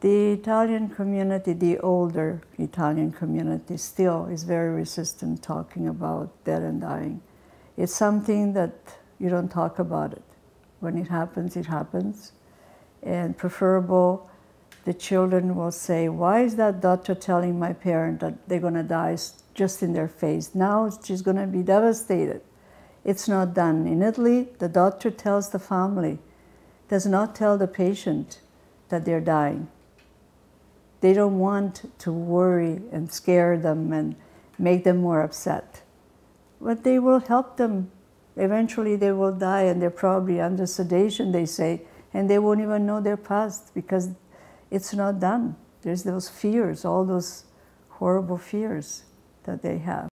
The Italian community, the older Italian community, still is very resistant talking about death and dying. It's something that you don't talk about it. When it happens, it happens. And preferable, the children will say, Why is that doctor telling my parent that they're going to die just in their face? Now she's going to be devastated. It's not done. In Italy, the doctor tells the family, does not tell the patient that they're dying. They don't want to worry and scare them and make them more upset. But they will help them. Eventually, they will die and they're probably under sedation, they say, and they won't even know their past because it's not done. There's those fears, all those horrible fears that they have.